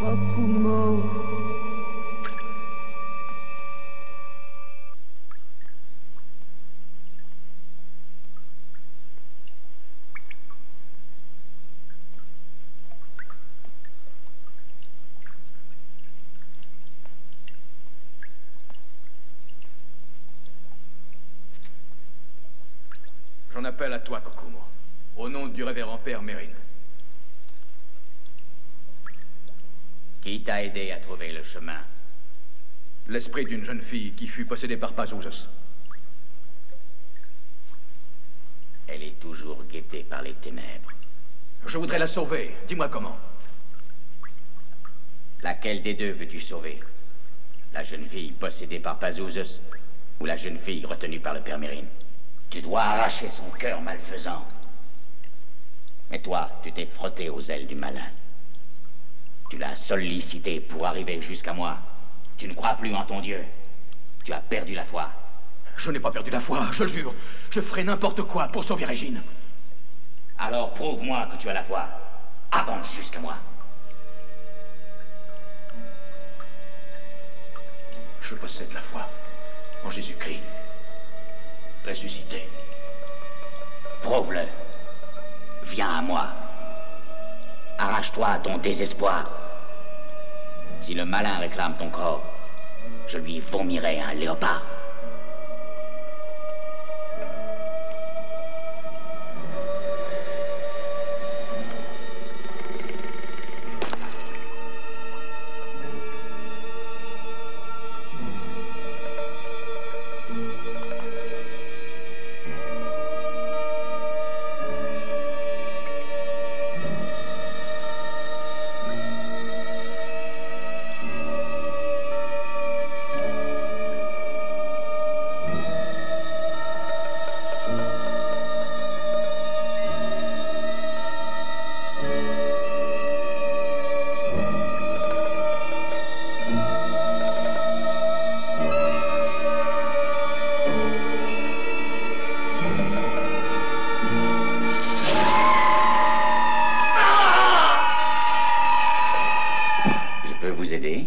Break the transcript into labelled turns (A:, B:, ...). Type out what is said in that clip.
A: J'en appelle à toi, Kokumo. Au nom du révérend père Mérine.
B: Qui t'a aidé à trouver le chemin
A: L'esprit d'une jeune fille qui fut possédée par Pazouzos.
B: Elle est toujours guettée par les ténèbres.
A: Je voudrais la sauver. Dis-moi comment.
B: Laquelle des deux veux-tu sauver? La jeune fille possédée par Pazouzos ou la jeune fille retenue par le père Mérine? Tu dois arracher son cœur malfaisant. Mais toi, tu t'es frotté aux ailes du malin. Tu l'as sollicité pour arriver jusqu'à moi. Tu ne crois plus en ton Dieu. Tu as perdu la foi.
A: Je n'ai pas perdu la foi, je le jure. Je ferai n'importe quoi pour sauver Régine.
B: Alors prouve-moi que tu as la foi. Avance jusqu'à moi.
A: Je possède la foi en Jésus-Christ. Ressuscité.
B: Prouve-le. Viens à moi. Arrache-toi à ton désespoir. Si le malin réclame ton corps, je lui vomirai un léopard. vous aider.